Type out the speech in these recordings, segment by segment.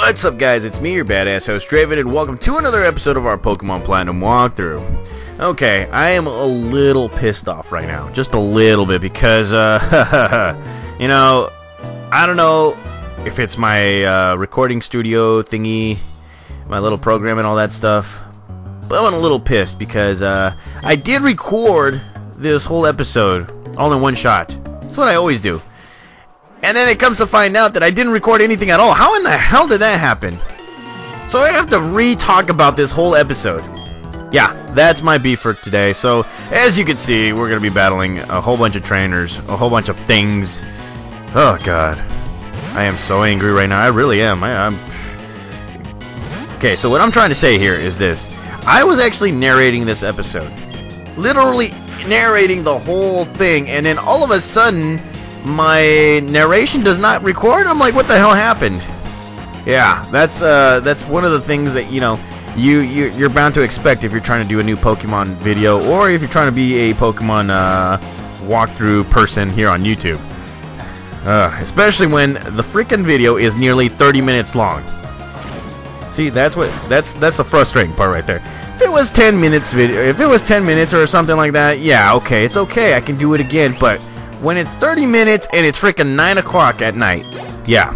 What's up guys, it's me, your badass host Draven, and welcome to another episode of our Pokemon Platinum walkthrough. Okay, I am a little pissed off right now, just a little bit, because, uh, you know, I don't know if it's my uh, recording studio thingy, my little program and all that stuff, but I'm a little pissed because uh, I did record this whole episode all in one shot. That's what I always do. And then it comes to find out that I didn't record anything at all. How in the hell did that happen? So I have to re-talk about this whole episode. Yeah, that's my beef for today. So, as you can see, we're going to be battling a whole bunch of trainers, a whole bunch of things. Oh, God. I am so angry right now. I really am. I, I'm... Okay, so what I'm trying to say here is this. I was actually narrating this episode. Literally narrating the whole thing, and then all of a sudden my narration does not record. I'm like, what the hell happened? Yeah, that's uh, that's one of the things that you know you, you you're bound to expect if you're trying to do a new Pokemon video or if you're trying to be a Pokemon uh, walkthrough person here on YouTube. Uh, especially when the freaking video is nearly 30 minutes long. See, that's what that's that's the frustrating part right there. If it was 10 minutes video, if it was 10 minutes or something like that, yeah, okay, it's okay. I can do it again, but when it's 30 minutes and it's freaking 9 o'clock at night. Yeah.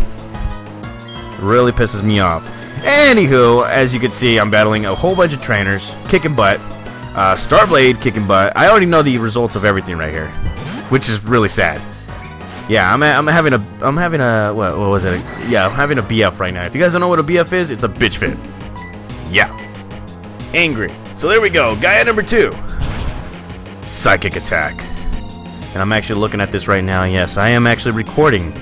Really pisses me off. Anywho, as you can see, I'm battling a whole bunch of trainers, kicking butt. Uh, Starblade kicking butt. I already know the results of everything right here, which is really sad. Yeah, I'm, I'm having a I'm having a what, what was it? Yeah, I'm having a BF right now. If you guys don't know what a BF is, it's a bitch fit. Yeah, angry. So there we go. Guy number two. Psychic attack. And I'm actually looking at this right now. Yes, I am actually recording.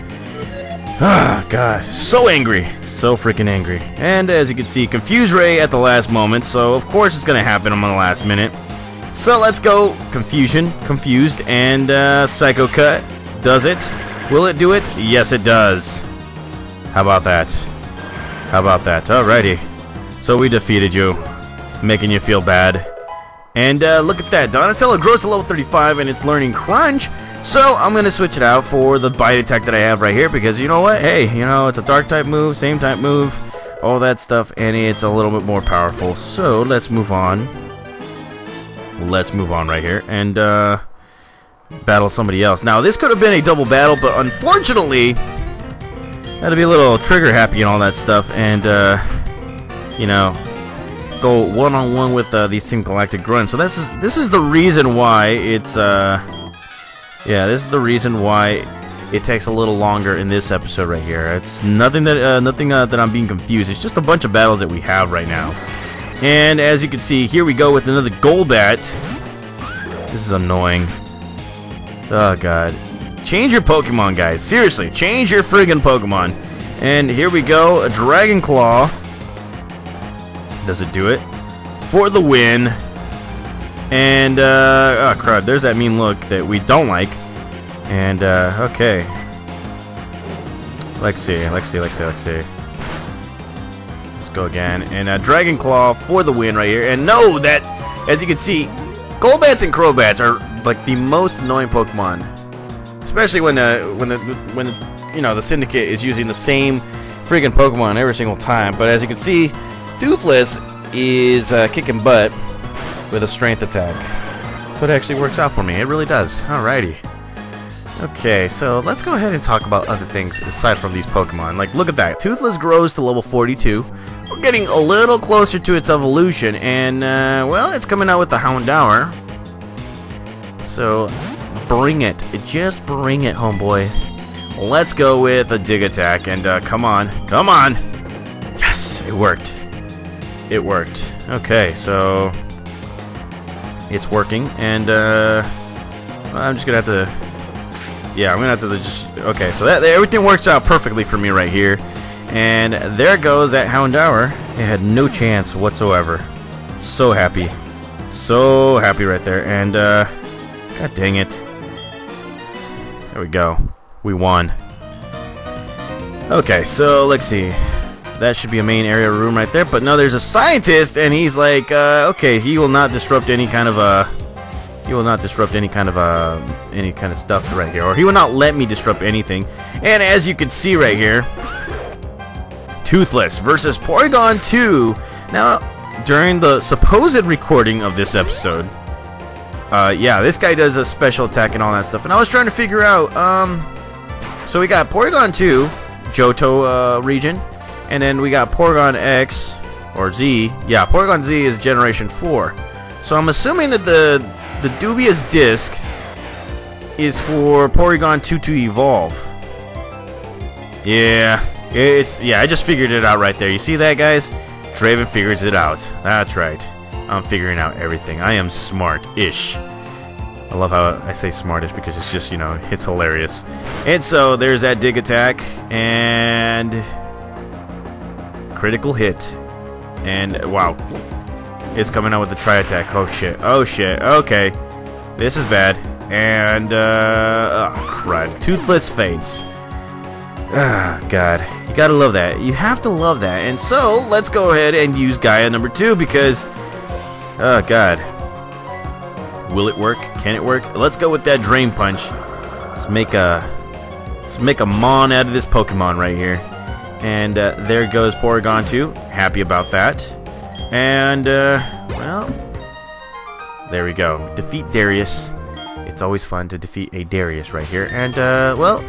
Ah, God. So angry. So freaking angry. And as you can see, Confuse Ray at the last moment. So, of course, it's going to happen on the last minute. So, let's go. Confusion. Confused. And uh, Psycho Cut. Does it? Will it do it? Yes, it does. How about that? How about that? Alrighty. So, we defeated you. Making you feel bad. And uh, look at that, Donatello grows to level 35 and it's learning Crunch. So I'm going to switch it out for the Bite attack that I have right here because you know what? Hey, you know, it's a Dark type move, same type move, all that stuff, and it's a little bit more powerful. So let's move on. Let's move on right here and uh, battle somebody else. Now, this could have been a double battle, but unfortunately, had to be a little trigger happy and all that stuff, and, uh, you know, go one-on-one with uh, these Team Galactic Grunts. So this is this is the reason why it's uh yeah this is the reason why it takes a little longer in this episode right here. It's nothing that uh, nothing uh, that I'm being confused. It's just a bunch of battles that we have right now. And as you can see, here we go with another Golbat. This is annoying. Oh god. Change your Pokemon, guys. Seriously, change your friggin' Pokemon. And here we go, a Dragon Claw. Does it do it? For the win. And, uh, oh crud, there's that mean look that we don't like. And, uh, okay. Let's see, let's see, let's see, let's see. Let's go again. And, uh, Dragon Claw for the win right here. And know that, as you can see, Golbats and Crobats are, like, the most annoying Pokemon. Especially when, uh, when the, when, you know, the Syndicate is using the same freaking Pokemon every single time. But as you can see, Toothless is uh, kicking butt with a strength attack. So it actually works out for me. It really does. Alrighty. Okay, so let's go ahead and talk about other things aside from these Pokemon. Like, look at that. Toothless grows to level 42. We're getting a little closer to its evolution, and, uh, well, it's coming out with the Houndour. So, bring it. Just bring it, homeboy. Let's go with a Dig Attack, and, uh, come on. Come on! Yes, it worked. It worked. Okay, so it's working, and uh, I'm just gonna have to. Yeah, I'm gonna have to just. Okay, so that everything works out perfectly for me right here, and there goes that Houndour. It had no chance whatsoever. So happy, so happy right there, and uh, god dang it. There we go. We won. Okay, so let's see that should be a main area room right there. But no, there's a scientist, and he's like, uh, okay, he will not disrupt any kind of uh, he will not disrupt any kind of uh, any kind of stuff right here, or he will not let me disrupt anything. And as you can see right here, Toothless versus Porygon 2. Now, during the supposed recording of this episode, uh, yeah, this guy does a special attack and all that stuff. And I was trying to figure out, um, so we got Porygon 2, Johto uh, region, and then we got Porygon X, or Z. Yeah, Porygon Z is Generation 4. So I'm assuming that the, the dubious disc is for Porygon 2 to evolve. Yeah, it's, yeah, I just figured it out right there. You see that, guys? Draven figures it out. That's right. I'm figuring out everything. I am smart-ish. I love how I say smartish because it's just, you know, it's hilarious. And so there's that dig attack and critical hit. And wow. It's coming out with the tri attack. Oh shit. Oh shit. Okay. This is bad. And uh oh, crud. Toothless faints. Ah, God. You gotta love that. You have to love that. And so, let's go ahead and use Gaia number two because Oh god. Will it work? Can it work? Let's go with that Drain Punch. Let's make a let's make a Mon out of this Pokemon right here. And uh, there goes Porygon 2. Happy about that. And uh, well, there we go. Defeat Darius. It's always fun to defeat a Darius right here. And uh, well,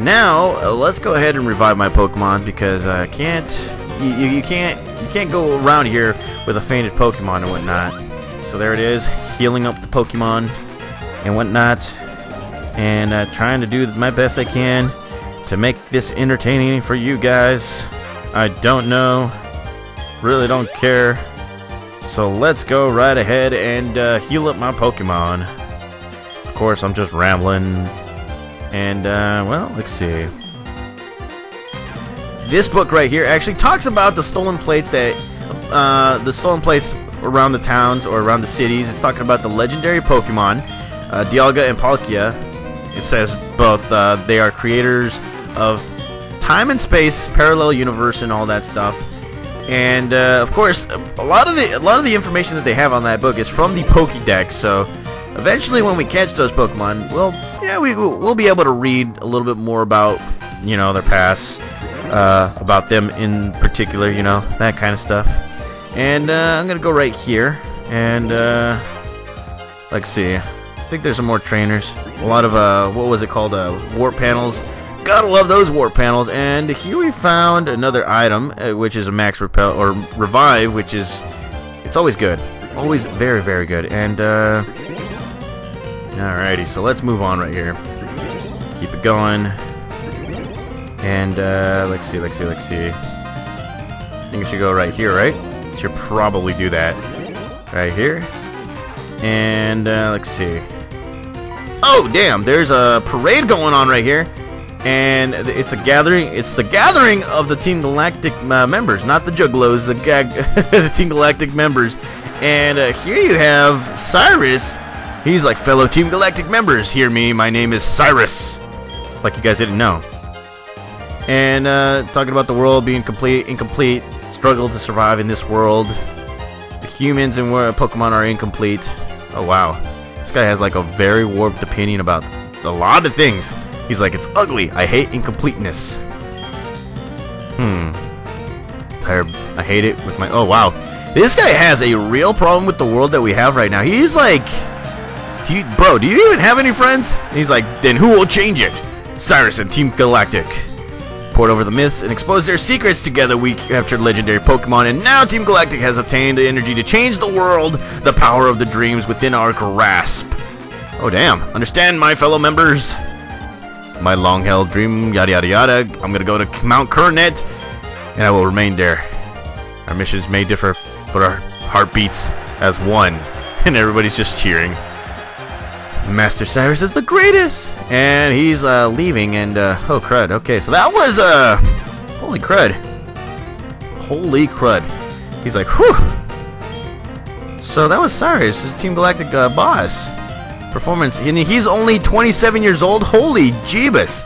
now uh, let's go ahead and revive my Pokemon because I can't. You, you, you can't you can't go around here with a fainted Pokemon and whatnot. So there it is, healing up the Pokemon and whatnot, and uh, trying to do my best I can to make this entertaining for you guys. I don't know, really don't care. So let's go right ahead and uh, heal up my Pokemon. Of course, I'm just rambling. And, uh, well, let's see. This book right here actually talks about the stolen plates that, uh, the stolen plates around the towns or around the cities. It's talking about the legendary Pokemon, uh, Dialga and Palkia. It says both uh, they are creators of time and space, parallel universe, and all that stuff. And uh, of course, a lot of the a lot of the information that they have on that book is from the Pokédex. So eventually, when we catch those Pokemon, well, yeah, we we'll be able to read a little bit more about you know their past uh, about them in particular, you know, that kind of stuff. And uh, I'm gonna go right here, and uh, let's see. I think there's some more trainers. A lot of uh, what was it called? Uh, warp panels. Gotta love those warp panels. And here we found another item, uh, which is a max repel or revive, which is it's always good, always very very good. And uh, alrighty, so let's move on right here. Keep it going. And uh, let's see, let's see, let's see. I think it should go right here, right? Should probably do that. Right here. And uh, let's see. Oh, damn! There's a parade going on right here. And it's a gathering. It's the gathering of the Team Galactic uh, members, not the Juggalos, the, the Team Galactic members. And uh, here you have Cyrus. He's like, fellow Team Galactic members, hear me. My name is Cyrus. Like you guys didn't know and uh, talking about the world being complete, incomplete, struggle to survive in this world. The humans and Pokemon are incomplete. Oh wow, this guy has like a very warped opinion about a lot of things. He's like, it's ugly. I hate incompleteness. Hmm. Tired. I hate it with my. Oh wow, this guy has a real problem with the world that we have right now. He's like, do you, bro, do you even have any friends? And he's like, then who will change it? Cyrus and Team Galactic port over the myths, and expose their secrets. Together we captured legendary Pokemon, and now Team Galactic has obtained the energy to change the world, the power of the dreams within our grasp. Oh damn. Understand, my fellow members? My long-held dream, yada yada yada. I'm gonna go to Mount Coronet, and I will remain there. Our missions may differ, but our heart beats as one, and everybody's just cheering. Master Cyrus is the greatest! And he's uh, leaving and, uh, oh crud. Okay, so that was, uh, holy crud. Holy crud. He's like, whew! So that was Cyrus, his Team Galactic uh, boss. Performance, and he's only 27 years old? Holy jeebus!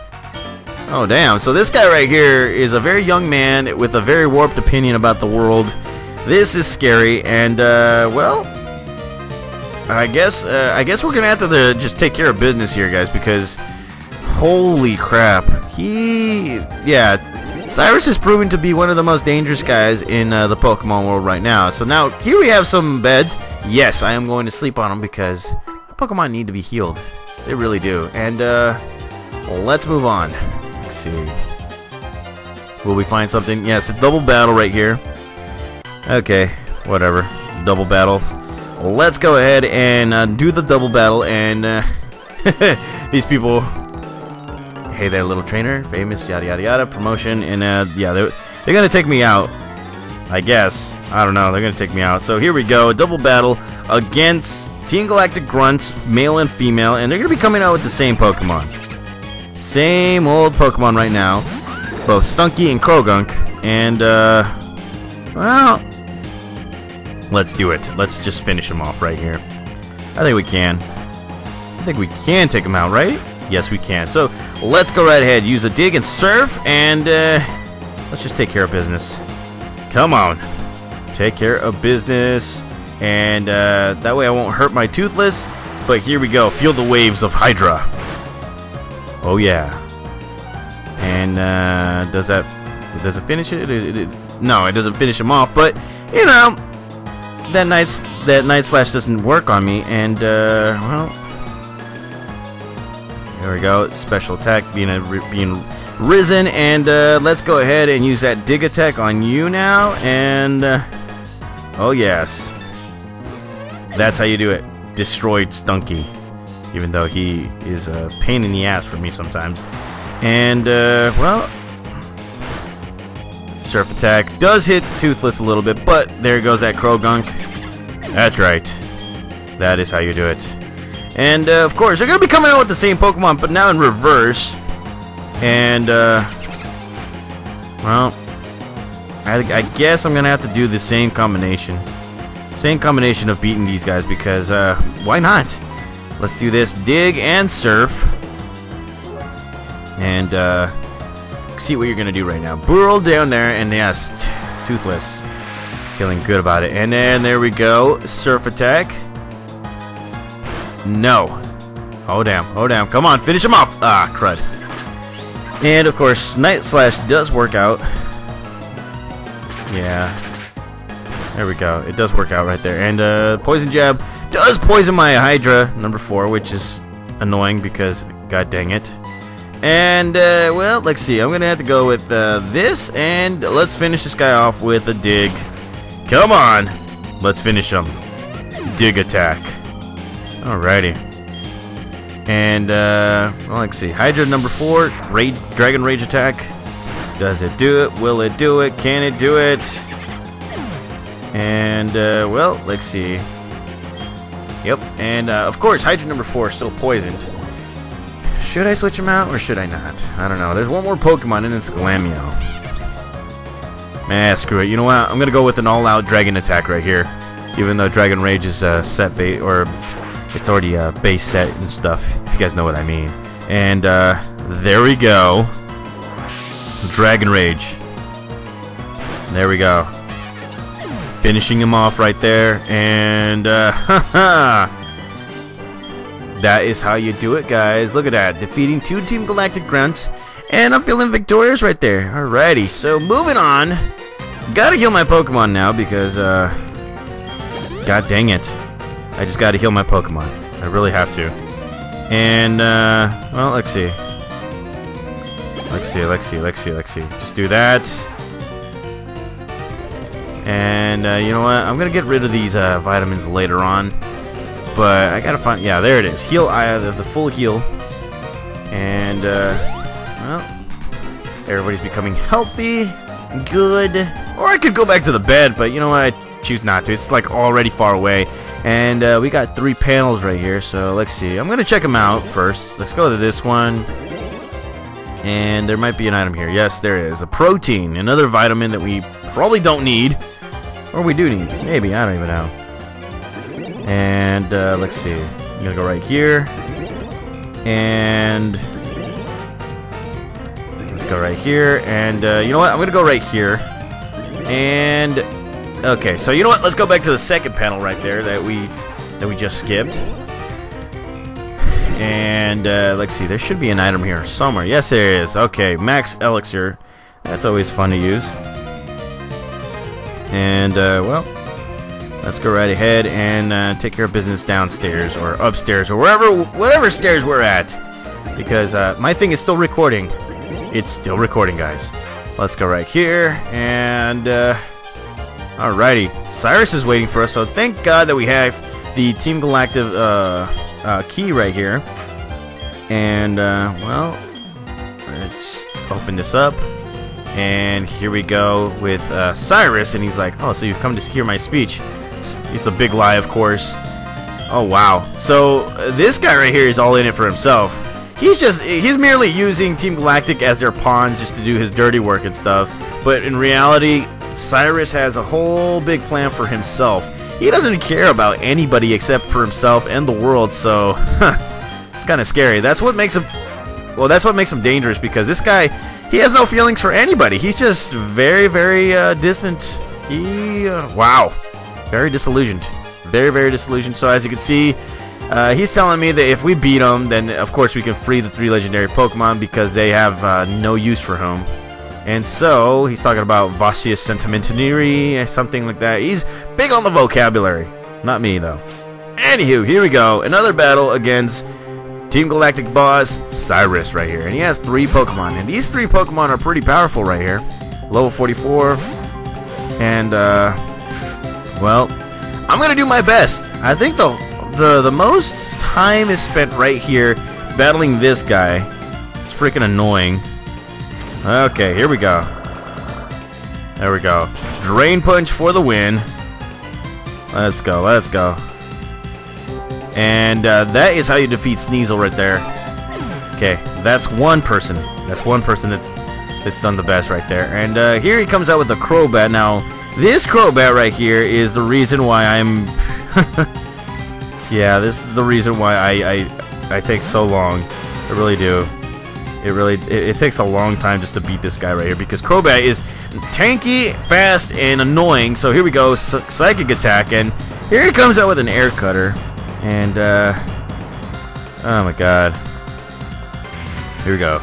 Oh damn, so this guy right here is a very young man with a very warped opinion about the world. This is scary, and, uh, well, I guess uh, I guess we're gonna have to uh, just take care of business here, guys, because holy crap, he yeah Cyrus is proven to be one of the most dangerous guys in uh, the Pokemon world right now. So now, here we have some beds. Yes, I am going to sleep on them because Pokemon need to be healed. They really do. And, uh, let's move on. Let's see. Will we find something? Yes, a double battle right here. Okay, whatever. Double battles. Let's go ahead and uh, do the double battle and uh, these people hey there little trainer famous yada yada yada promotion and uh, yeah they're, they're gonna take me out I guess I don't know they're gonna take me out so here we go double battle against Team Galactic Grunts male and female and they're gonna be coming out with the same Pokemon same old Pokemon right now both Stunky and Croagunk and uh well Let's do it. Let's just finish them off right here. I think we can. I think we can take them out, right? Yes, we can. So, let's go right ahead. Use a dig and surf, and uh, let's just take care of business. Come on. Take care of business. And uh, that way I won't hurt my Toothless. But here we go. Feel the waves of Hydra. Oh, yeah. And uh, does that... Does it finish it? It, it, it? No, it doesn't finish him off. But, you know, that night that night slash doesn't work on me, and uh, well, there we go. Special attack being a, being risen, and uh, let's go ahead and use that dig attack on you now, and uh, oh yes, that's how you do it. Destroyed Stunky, even though he is a pain in the ass for me sometimes, and uh, well. Surf Attack does hit Toothless a little bit, but there goes that Croagunk. That's right. That is how you do it. And, uh, of course, they're going to be coming out with the same Pokemon, but now in reverse. And, uh, well, I, I guess I'm going to have to do the same combination. Same combination of beating these guys because, uh, why not? Let's do this. Dig and Surf. And, uh, see what you're going to do right now. Burrow down there, and yes, Toothless. Feeling good about it. And then there we go. Surf attack. No. Oh, damn. Oh, damn. Come on. Finish him off. Ah, crud. And, of course, Night Slash does work out. Yeah. There we go. It does work out right there. And, uh, Poison Jab does poison my Hydra, number 4, which is annoying because, god dang it. And, uh, well, let's see. I'm going to have to go with uh, this, and let's finish this guy off with a dig. Come on! Let's finish him. Dig attack. Alrighty. And, uh, well, let's see. Hydra number four, Rage, Dragon Rage attack. Does it do it? Will it do it? Can it do it? And, uh, well, let's see. Yep, and, uh, of course, Hydra number four is still poisoned. Should I switch him out, or should I not? I don't know. There's one more Pokemon, and it's Glameow. Eh, screw it. You know what? I'm gonna go with an all-out Dragon attack right here. Even though Dragon Rage is uh, set bait, or it's already uh, base set and stuff. If you guys know what I mean. And uh, there we go. Dragon Rage. There we go. Finishing him off right there. And, uh, That is how you do it, guys. Look at that. Defeating two Team Galactic Grunts. And I'm feeling victorious right there. Alrighty, so moving on. Gotta heal my Pokemon now because, uh... God dang it. I just gotta heal my Pokemon. I really have to. And, uh... Well, let's see. Let's see, let's see, let's see, let's see. Just do that. And, uh, you know what? I'm gonna get rid of these, uh, vitamins later on. But I gotta find... Yeah, there it is. Heal, uh, the, the full heal. And, uh... Well... Everybody's becoming healthy. Good. Or I could go back to the bed, but you know what? I choose not to. It's like already far away. And uh, we got three panels right here, so let's see. I'm going to check them out first. Let's go to this one. And there might be an item here. Yes, there is. A protein. Another vitamin that we probably don't need. Or we do need. Maybe. I don't even know. And uh, let's see. I'm going to go right here. And let's go right here. And uh, you know what? I'm going to go right here. And okay, so you know what? Let's go back to the second panel right there that we that we just skipped. And uh, let's see, there should be an item here somewhere. Yes, there is. Okay, max elixir. Uh, That's always fun to use. And, uh, well, let's go right ahead and uh, take care of business downstairs or upstairs or wherever, whatever stairs we're at. Because uh, my thing is still recording. It's still recording, guys. Let's go right here and, uh, alrighty. Cyrus is waiting for us, so thank God that we have the Team Galactic uh, key right here. And, uh, well, let's open this up. And here we go with uh, Cyrus, and he's like, oh, so you've come to hear my speech. It's a big lie, of course. Oh, wow. So, uh, this guy right here is all in it for himself. He's just, he's merely using Team Galactic as their pawns just to do his dirty work and stuff. But in reality, Cyrus has a whole big plan for himself. He doesn't care about anybody except for himself and the world, so it's kind of scary. That's what makes him, well, that's what makes him dangerous because this guy, he has no feelings for anybody. He's just very, very uh, distant. He, uh, wow, very disillusioned. Very, very disillusioned. So as you can see, uh, he's telling me that if we beat him, then of course we can free the three legendary Pokemon because they have uh, no use for him. And so, he's talking about Vasius Sentimentiniri, something like that. He's big on the vocabulary. Not me, though. Anywho, here we go. Another battle against Team Galactic boss, Cyrus, right here. And he has three Pokemon. And these three Pokemon are pretty powerful right here. Level 44. And, uh, well, I'm to do my best. I think the, the, the most time is spent right here battling this guy. It's freaking annoying. Okay, here we go. There we go. Drain Punch for the win. Let's go, let's go. And uh, that is how you defeat Sneasel right there. Okay, that's one person. That's one person that's that's done the best right there. And uh, here he comes out with the Crobat. Now, this Crobat right here is the reason why I'm... yeah, this is the reason why I, I, I take so long. I really do. It really it, it, takes a long time just to beat this guy right here because Crobat is tanky, fast, and annoying. So here we go, Psychic Attack, and here he comes out with an Air Cutter. And, uh, oh my god. Here we go.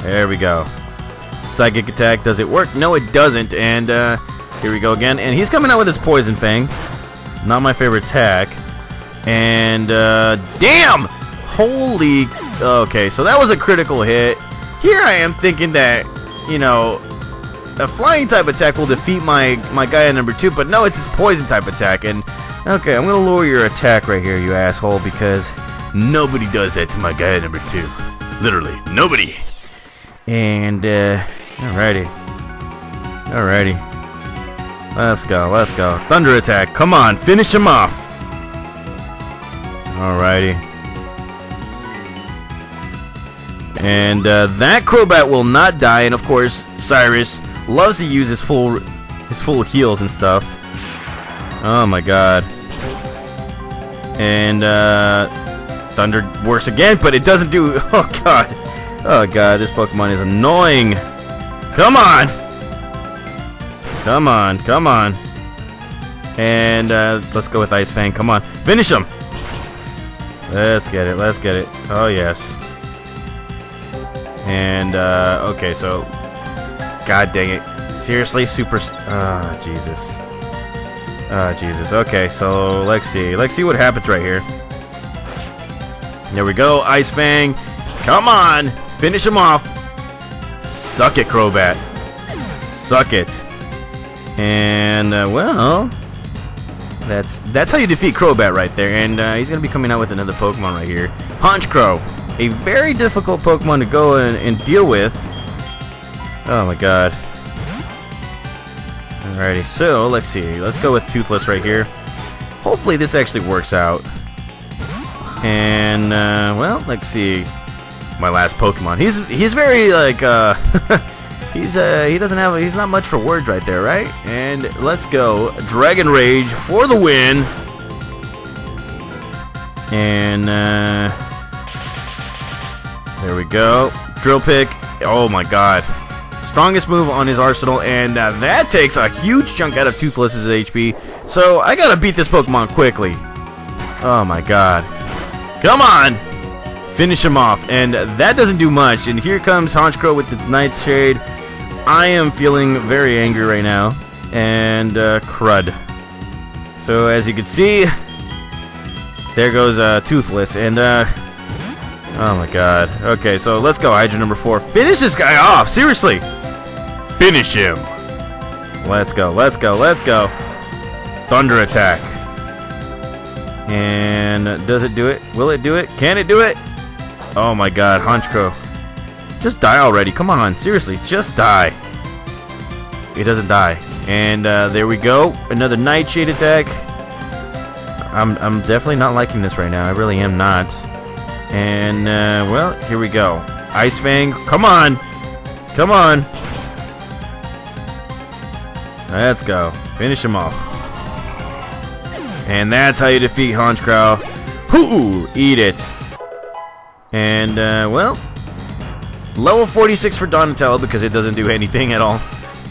There we go. Psychic Attack, does it work? No, it doesn't, and, uh, here we go again. And he's coming out with his Poison Fang. Not my favorite attack. And, uh, damn! Holy... Okay, so that was a critical hit. Here I am thinking that, you know, a flying type attack will defeat my, my guy at number 2, but no, it's his poison type attack. And, okay, I'm going to lower your attack right here, you asshole, because nobody does that to my guy at number 2. Literally, nobody. And, uh, alrighty. Alrighty. Let's go, let's go. Thunder attack, come on, finish him off. Alrighty. And uh, that Crobat will not die, and of course, Cyrus loves to use his full his full heals and stuff. Oh my god. And uh, Thunder works again, but it doesn't do... Oh god. Oh god, this Pokemon is annoying. Come on! Come on, come on. And uh, let's go with Ice Fang. Come on. Finish him! Let's get it, let's get it. Oh yes. And, uh, okay, so... God dang it. Seriously? Super... Ah, Jesus. Ah, oh, Jesus. Okay, so let's see. Let's see what happens right here. There we go. Ice Fang. Come on! Finish him off! Suck it, Crobat. Suck it. And, uh, well... That's that's how you defeat Crobat right there. And uh, he's going to be coming out with another Pokemon right here. Honchkrow a very difficult Pokemon to go and, and deal with. Oh my god. Alrighty, so let's see. Let's go with Toothless right here. Hopefully this actually works out. And, uh, well, let's see. My last Pokemon. He's he's very, like, uh... he's, uh, he doesn't have... He's not much for words right there, right? And let's go. Dragon Rage for the win. And, uh... There we go. Drill Peck. Oh my god. Strongest move on his arsenal, and uh, that takes a huge chunk out of Toothless's HP. So I gotta beat this Pokemon quickly. Oh my god. Come on! Finish him off. And that doesn't do much. And here comes Honchkrow with its Nightshade. I am feeling very angry right now. And uh, crud. So as you can see, there goes uh, Toothless. And uh, oh my god. Okay, so let's go. Hydra number four. Finish this guy off. Seriously. Finish him. Let's go. Let's go. Let's go. Thunder attack. And does it do it? Will it do it? Can it do it? Oh my god, Honchkrow. Just die already. Come on. Seriously, just die. He doesn't die. And uh, there we go. Another Nightshade attack. I'm, I'm definitely not liking this right now. I really am not. And, uh, well, here we go. Ice Fang. Come on. Come on. Let's go. Finish him off. And that's how you defeat Honchkrow. Hoo! Eat it. And, uh, well, level 46 for Donatello because it doesn't do anything at all.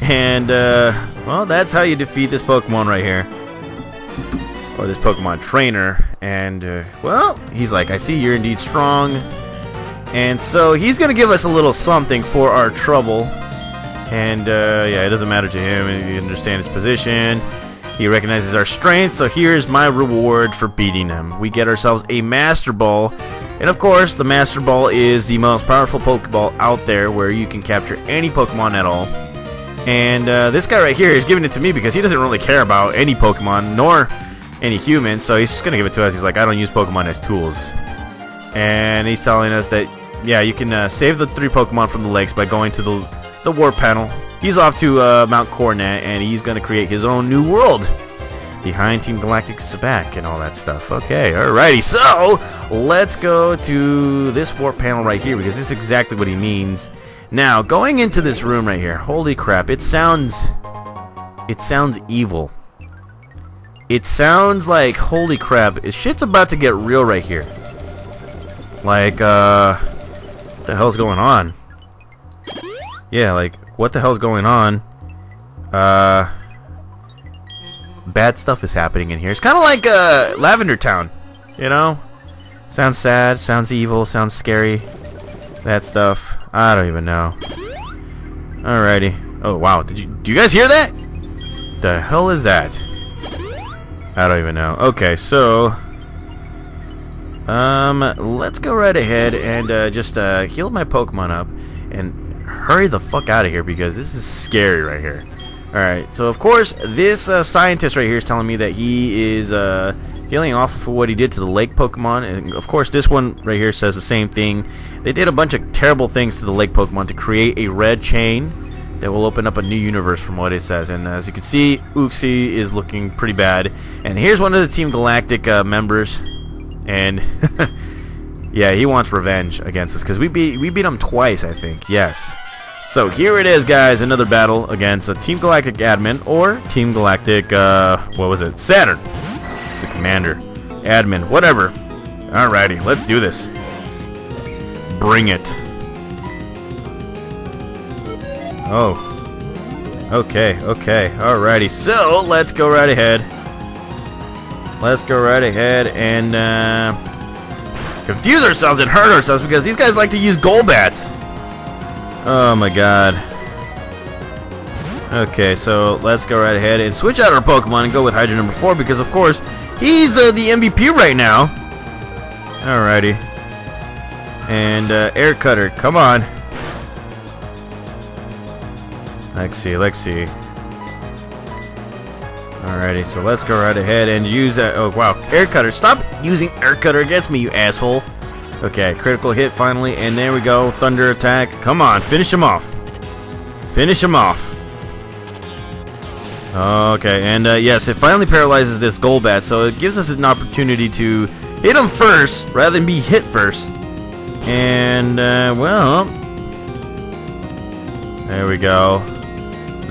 And, uh, well, that's how you defeat this Pokemon right here. Or this Pokemon trainer. And, uh, well, he's like, I see you're indeed strong. And so he's going to give us a little something for our trouble. And, uh, yeah, it doesn't matter to him. You understand his position. He recognizes our strength, so here's my reward for beating him. We get ourselves a Master Ball, and of course, the Master Ball is the most powerful Pokeball out there where you can capture any Pokemon at all. And uh, this guy right here is giving it to me because he doesn't really care about any Pokemon, nor any human, so he's just to give it to us. He's like, I don't use Pokemon as tools. And he's telling us that, yeah, you can uh, save the three Pokemon from the lakes by going to the, the warp panel He's off to uh, Mount Coronet, and he's to create his own new world behind Team Galactic Sabacc and all that stuff. Okay, alrighty. So, let's go to this warp panel right here, because this is exactly what he means. Now, going into this room right here, holy crap, it sounds... It sounds evil. It sounds like, holy crap, shit's about to get real right here. Like, uh... What the hell's going on? Yeah, like, what the hell's going on? Uh, bad stuff is happening in here. It's kind of like uh, Lavender Town, you know? Sounds sad, sounds evil, sounds scary. That stuff. I don't even know. Alrighty. Oh wow, did you do you guys hear that? The hell is that? I don't even know. Okay, so um, let's go right ahead and uh, just uh, heal my Pokemon up and hurry the fuck out of here because this is scary right here. Alright, so of course, this uh, scientist right here is telling me that he is uh, healing off for what he did to the lake Pokemon. And of course, this one right here says the same thing. They did a bunch of terrible things to the lake Pokemon to create a red chain that will open up a new universe from what it says. And as you can see, Uxie is looking pretty bad. And here's one of the Team Galactic uh, members. And... yeah, he wants revenge against us because we beat we beat him twice, I think. Yes. So here it is, guys. Another battle against a Team Galactic admin or Team Galactic, uh, what was it? Saturn. It's the commander. Admin. Whatever. Alrighty, let's do this. Bring it. Oh. Okay, okay. Alrighty, so let's go right ahead. Let's go right ahead and, uh, confuse ourselves and hurt ourselves because these guys like to use Golbats. Oh my god. Okay, so let's go right ahead and switch out our Pokemon and go with Hydra number 4 because, of course, he's uh, the MVP right now. Alrighty. And uh, Air Cutter, come on. Let's see, let's see. Alrighty, so let's go right ahead and use that. Oh, wow. Air Cutter. Stop using Air Cutter against me, you asshole. Okay, critical hit finally, and there we go. Thunder attack. Come on, finish him off. Finish him off. Okay, and uh, yes, it finally paralyzes this Golbat, so it gives us an opportunity to hit him first rather than be hit first. And, uh, well, there we go.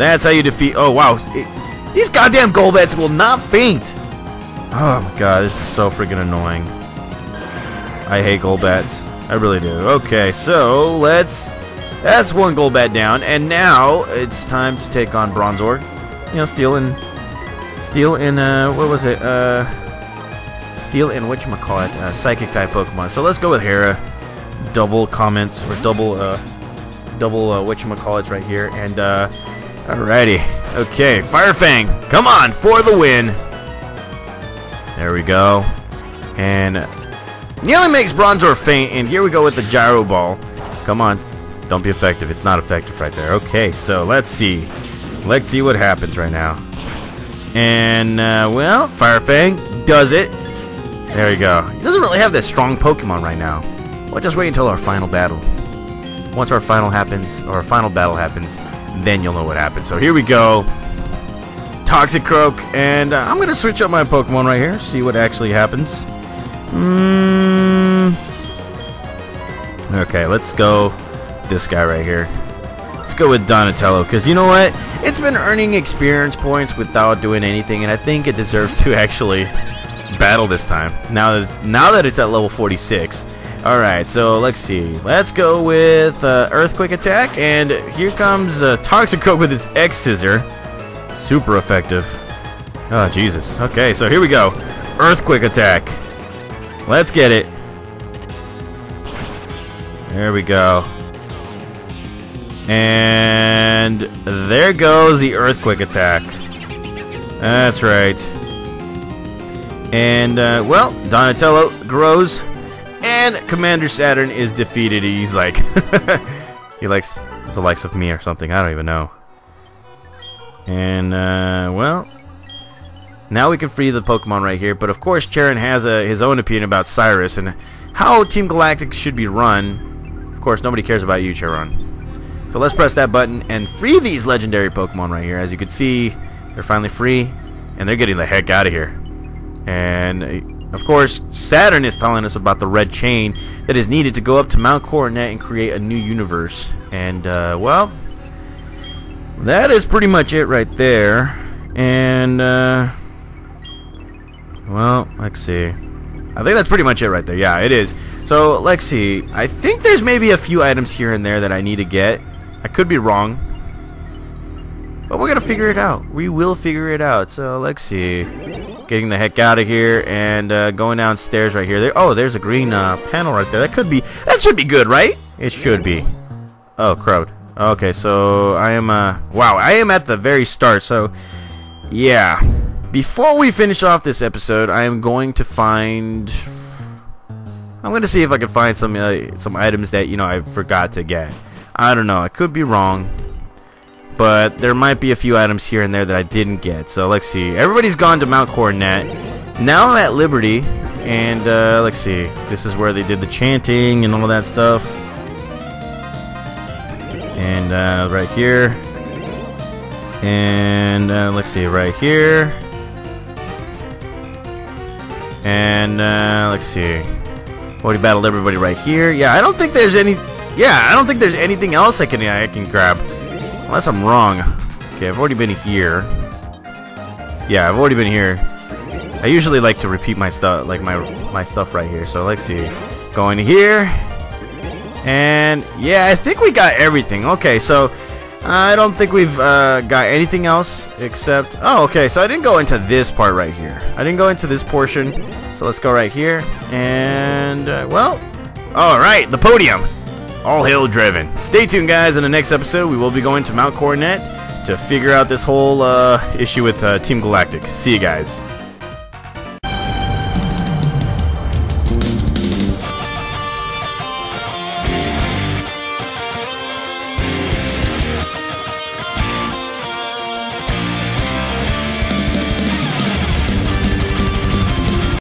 That's how you defeat. Oh, wow. It, these goddamn Golbats will not faint. Oh, my God. This is so freaking annoying. I hate Golbats. I really do. Okay, so let's... That's one Golbat down, and now it's time to take on Bronzor. You know, Steel and... Steel in, uh, what was it? Uh... Steel and whatchamacallit, uh, Psychic-type Pokemon. So let's go with Hera. double comments or double uh, double uh, whatchamacallits right here. And uh, alrighty, okay, Firefang, come on for the win. There we go, and nearly makes Bronzor faint. And here we go with the gyro ball. Come on, don't be effective. It's not effective right there. Okay, so let's see. Let's see what happens right now. And, uh, well, Firefang does it. There you go. He doesn't really have that strong Pokemon right now. We'll just wait until our final battle. Once our final happens, or our final battle happens, then you'll know what happens. So here we go. Toxicroak, and uh, I'm going to switch up my Pokemon right here, see what actually happens. Mm. Okay, let's go this guy right here. Let's go with Donatello, because you know what? It's been earning experience points without doing anything, and I think it deserves to actually battle this time. Now that, now that it's at level 46. Alright, so let's see. Let's go with uh, Earthquake Attack, and here comes uh, Toxicroak with its X-Scissor. Super effective. Oh, Jesus. Okay, so here we go. Earthquake Attack. Let's get it. There we go. And there goes the earthquake attack. That's right. And, uh, well, Donatello grows, and Commander Saturn is defeated. He's like, he likes the likes of me or something. I don't even know. And, uh, well, now we can free the Pokemon right here. But, of course, Charon has a, his own opinion about Cyrus and how Team Galactic should be run. Of course, nobody cares about you, Charon. So let's press that button and free these legendary Pokemon right here. As you can see, they're finally free, and they're getting the heck out of here. And, of course, Saturn is telling us about the red chain that is needed to go up to Mount Coronet and create a new universe. And, uh, well, that is pretty much it right there. And, uh, well, let's see. I think that's pretty much it right there. Yeah, it is. So, let's see. I think there's maybe a few items here and there that I need to get. I could be wrong. But we're going to figure it out. We will figure it out. So let's see. Getting the heck out of here and uh, going downstairs right here. There, oh, there's a green uh, panel right there. That could be. That should be good, right? It should be. Oh, crowd. Okay, so I am. Uh, wow, I am at the very start. So, yeah. Before we finish off this episode, I am going to find. I'm going to see if I can find some uh, some items that you know I forgot to get. I don't know. I could be wrong. But there might be a few items here and there that I didn't get. So let's see. Everybody's gone to Mount Coronet. Now I'm at Liberty. And uh, let's see. This is where they did the chanting and all that stuff. And uh, right here. And uh, let's see. Right here. And uh, let's see. Already battled everybody right here. Yeah, I don't think there's any yeah, I don't think there's anything else I can I can grab. Unless I'm wrong. Okay, I've already been here. Yeah, I've already been here. I usually like to repeat my stuff, like my my stuff right here. So let's see. Going here. And yeah, I think we got everything. Okay, so I don't think we've uh, got anything else except... Oh, okay, so I didn't go into this part right here. I didn't go into this portion. So let's go right here. And, uh, well, alright, the podium all hail Draven. Stay tuned, guys. In the next episode, we will be going to Mount Coronet to figure out this whole uh, issue with uh, Team Galactic. See you guys.